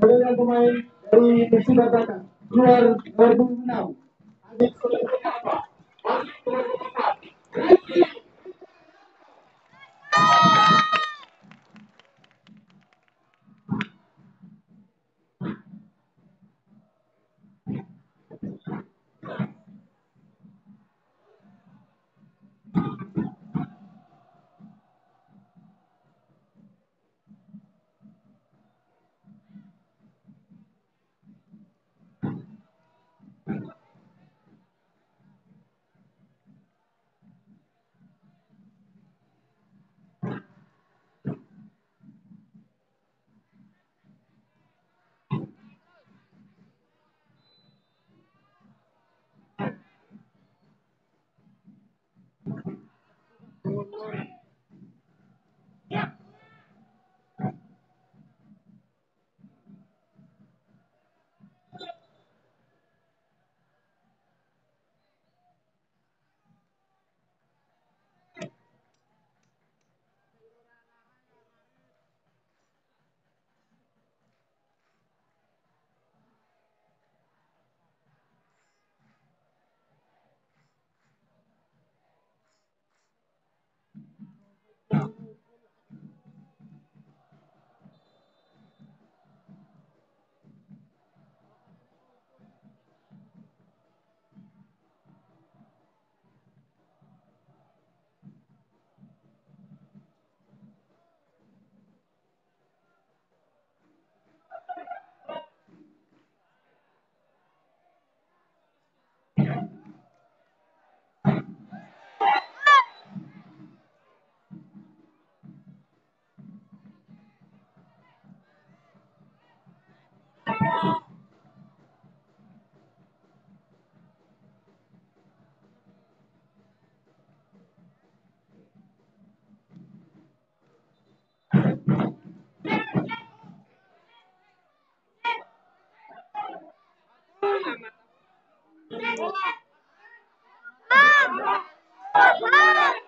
Helena Kumai, dari Persida Bata. You are working now. And it's going to happen. What's going to happen? 妈妈，妈，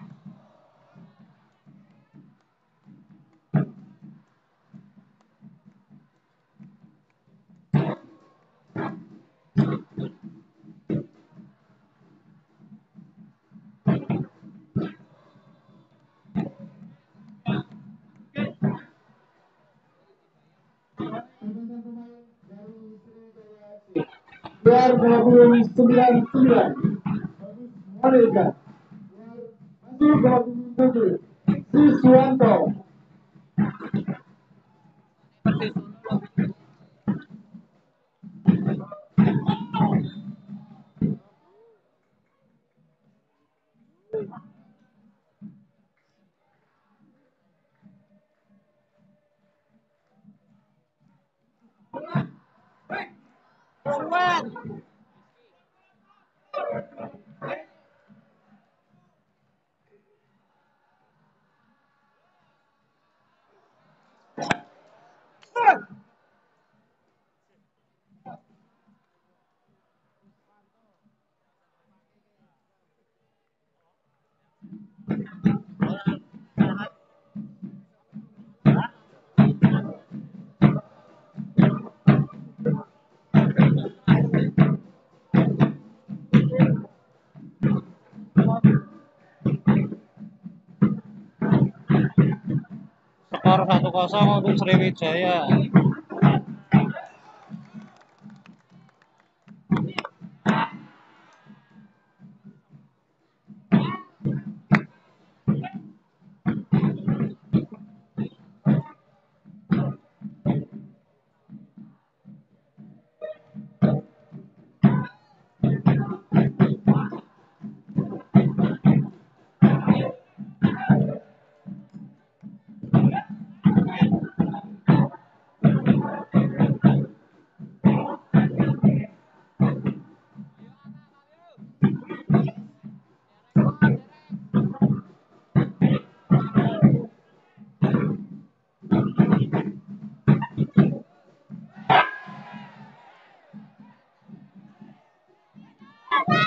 are governments similar similar. One acre. Massive government. Six one thousand. Skor 1-0 untuk Sriwijaya.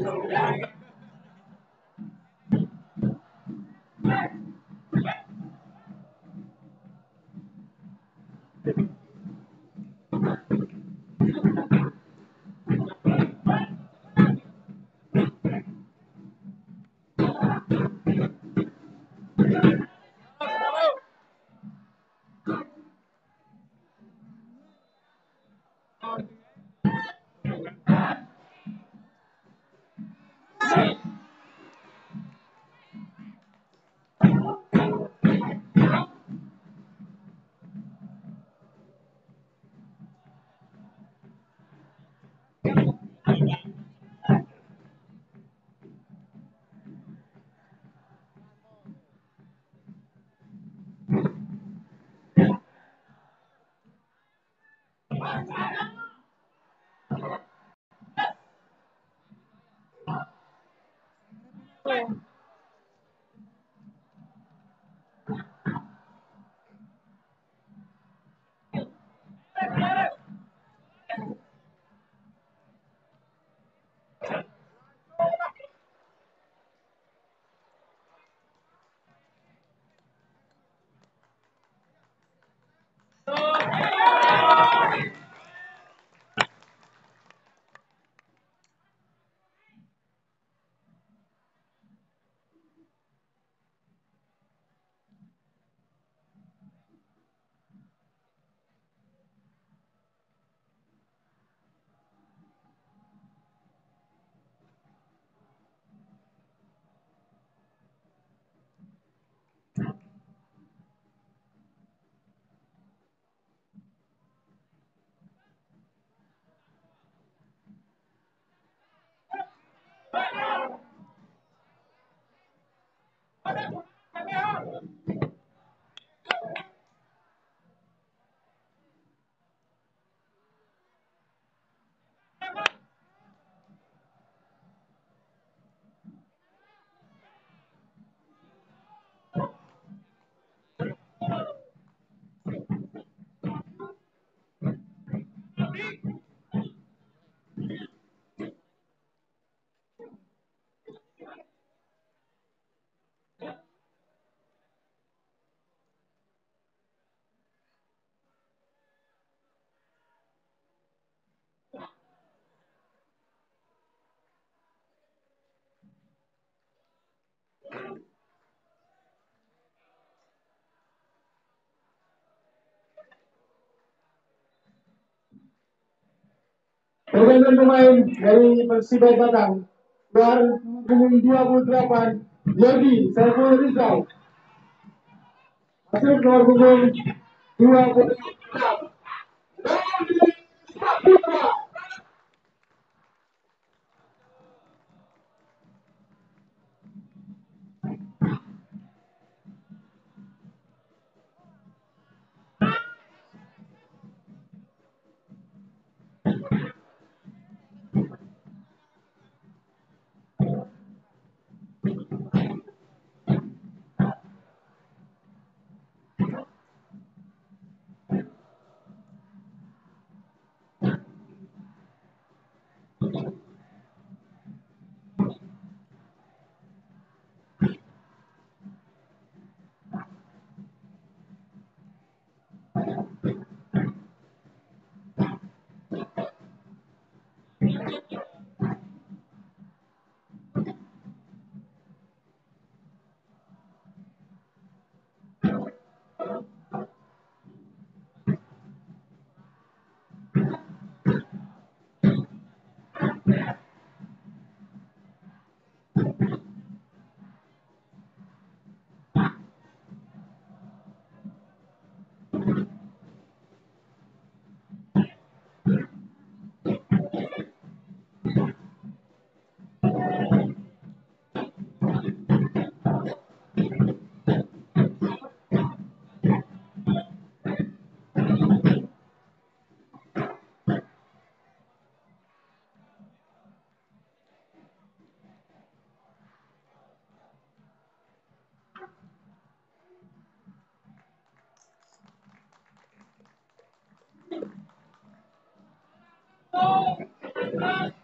Yeah. Yeah. Big pemain dari Persibaya Batang. Keluar punggung 28, Yogi Saiful Rizal. Masuk keluar punggung 26. Amen.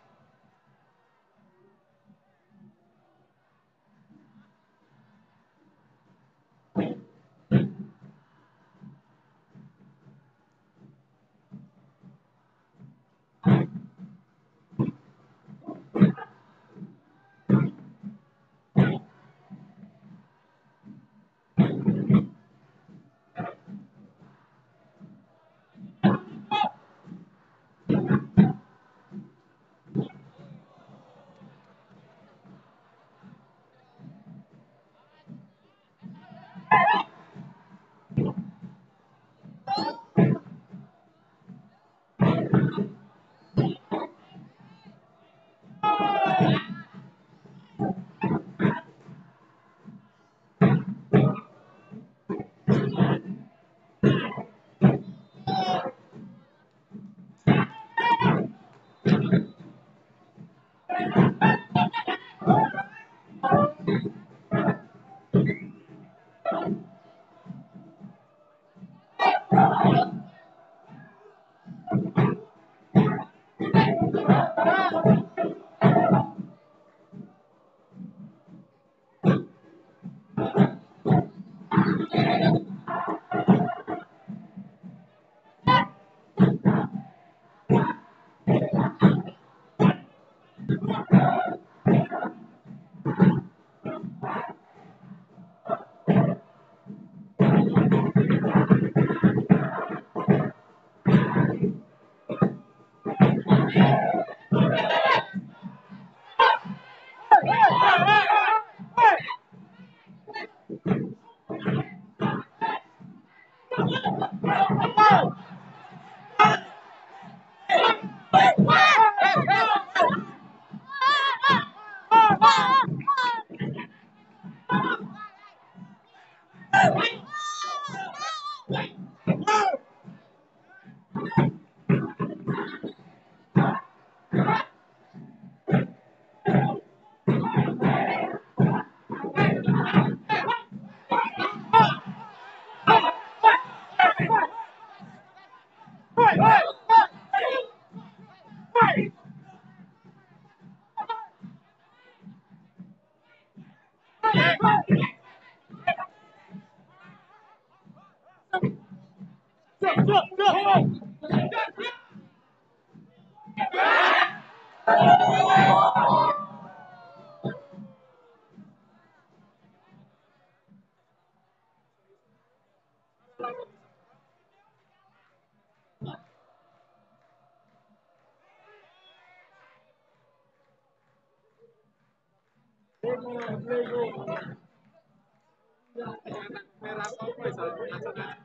Merah apa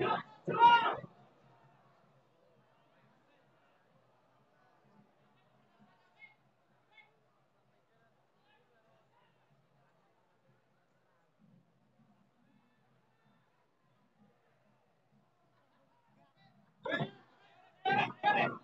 Got it.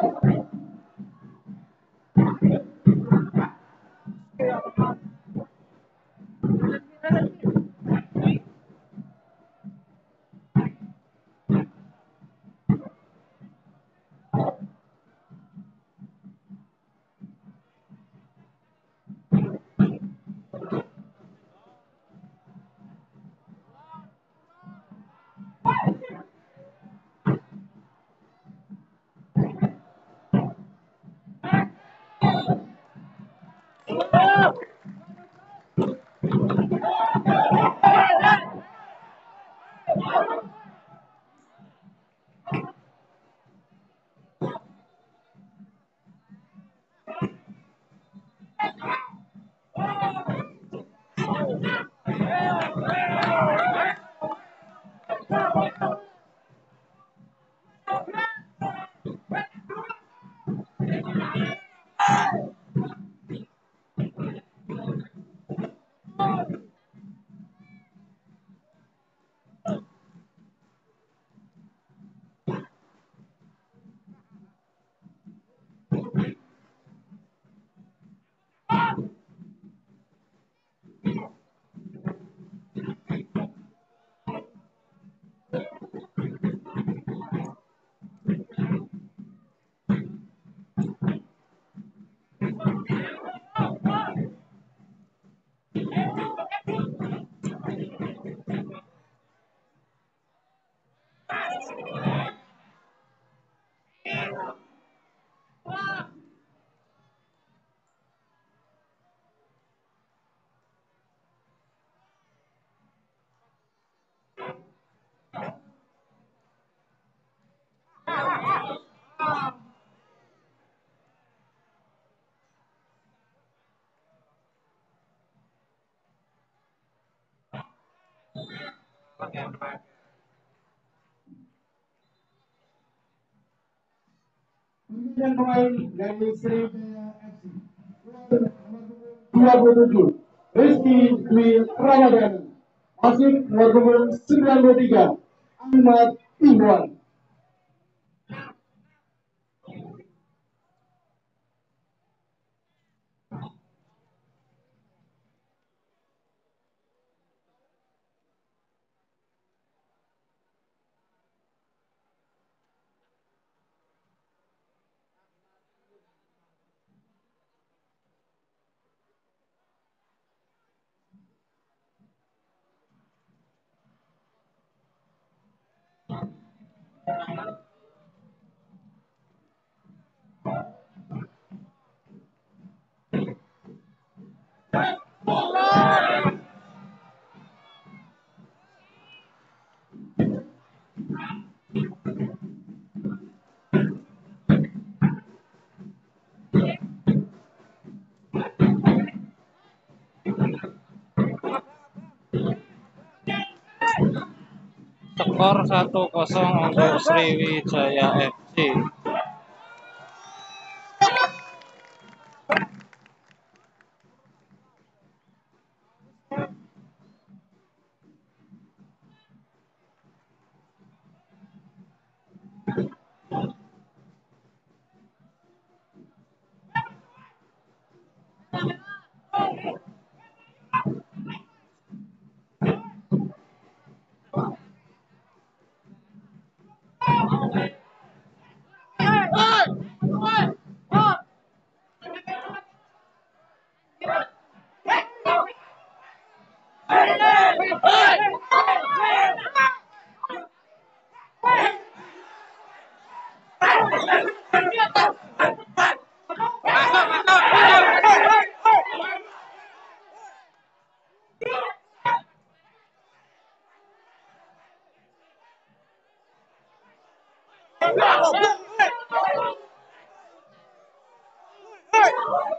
Thank you. Putra. Pemilihan pemain dari Sriwijaya FC. Nomor 27, Rizky Dwi Ramadan. Masuk nomor punggung 93, Ahmad Thank you. Skor 1-0 untuk Sriwijaya FC. right.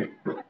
Thank you.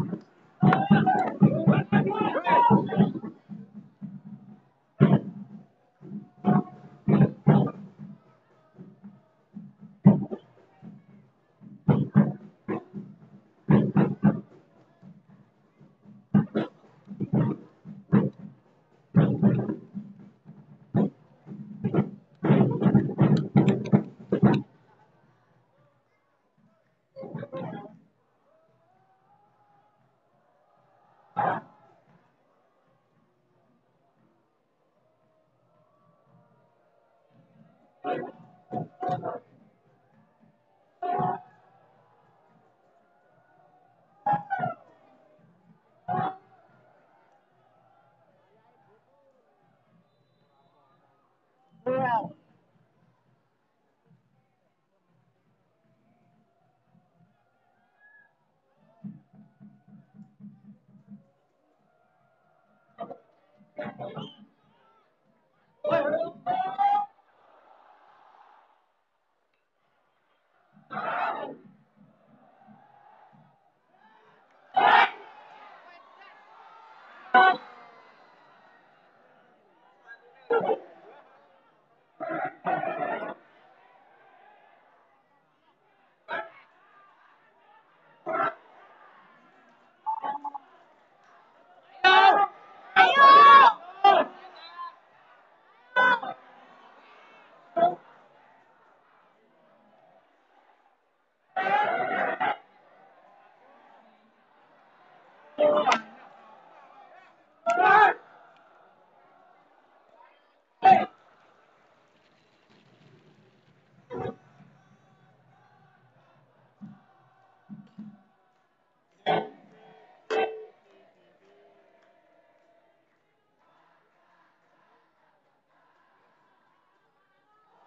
Wow.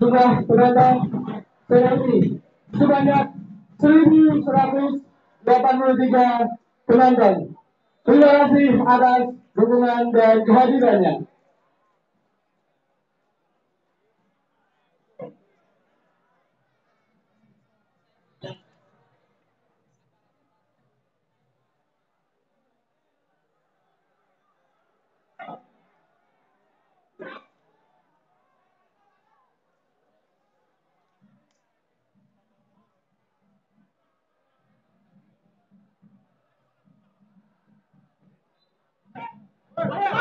jumlah penonton penalti sebanyak 1183 penonton. Terima kasih atas dukungan dan kehadirannya. Wow.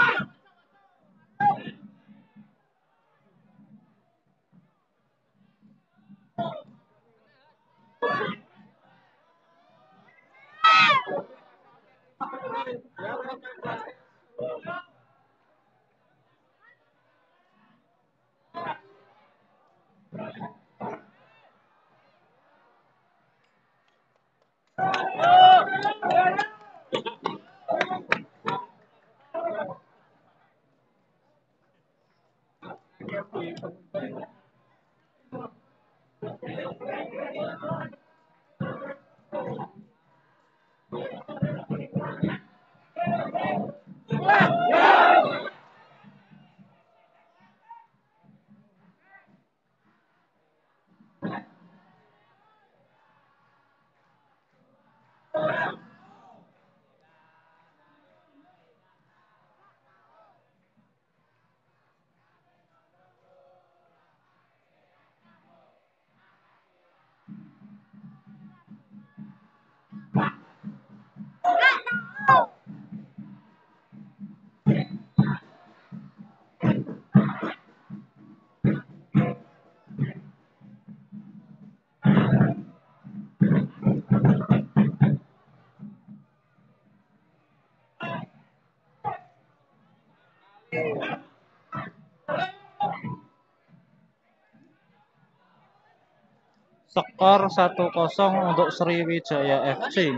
Skor 1-0 untuk Sriwijaya FC.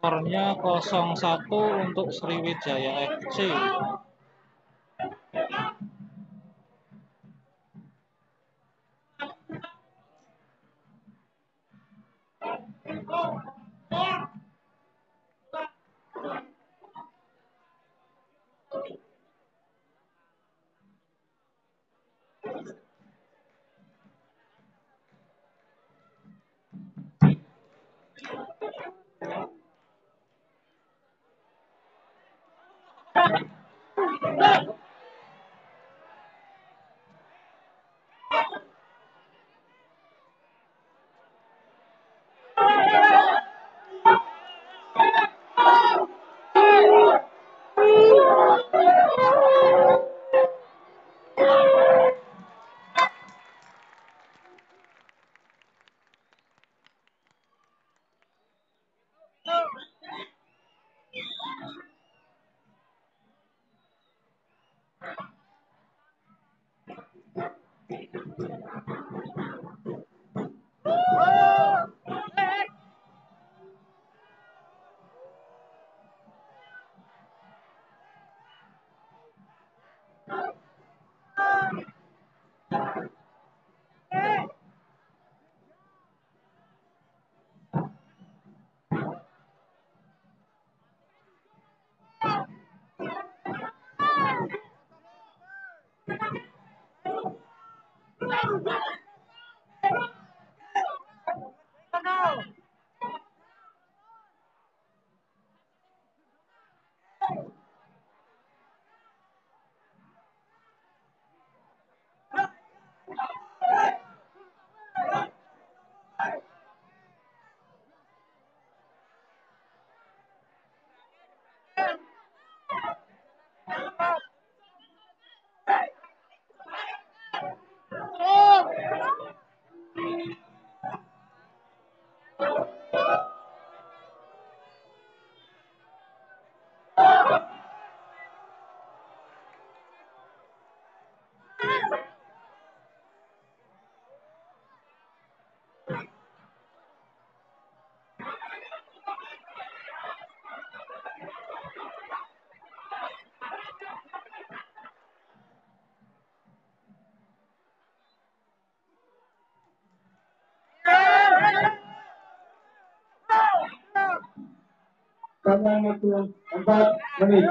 Skornya 0-1 untuk Sriwijaya FC. Não, não, não. Tengah waktu 4 menit.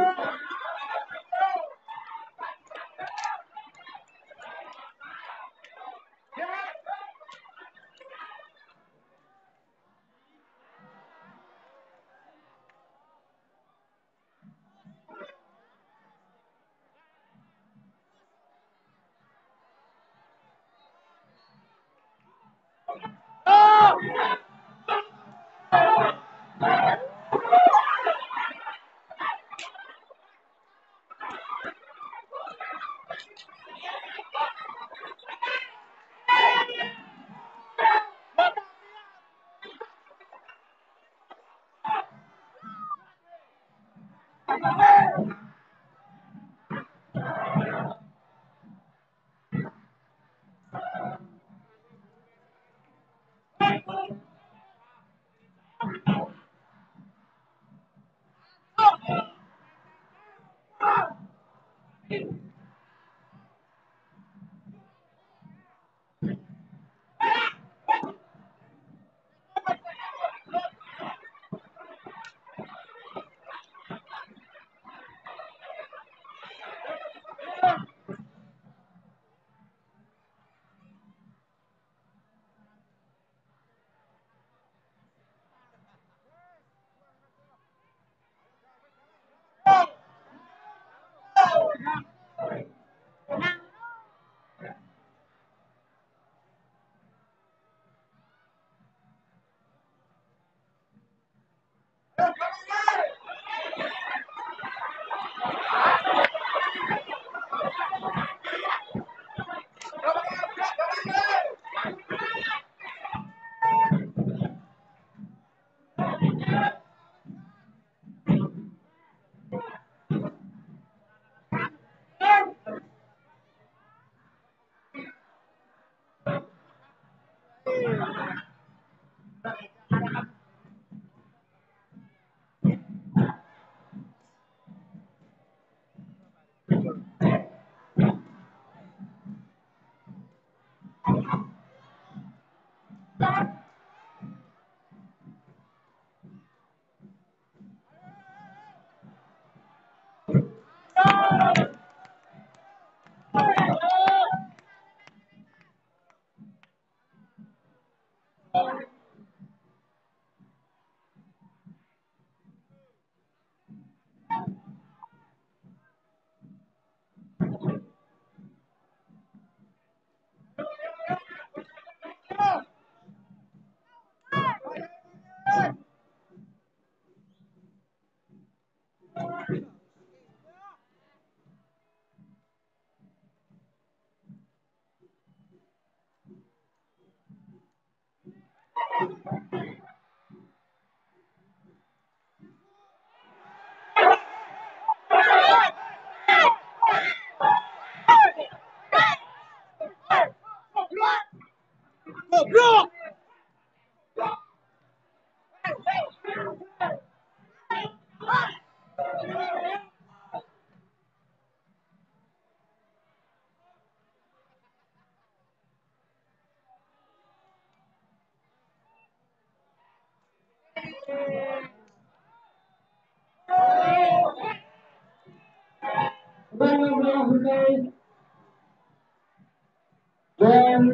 Rock!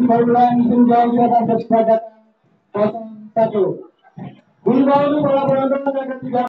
Paulan Sunjaya atas kesepakatan 01. Di bawah para penonton akan tidak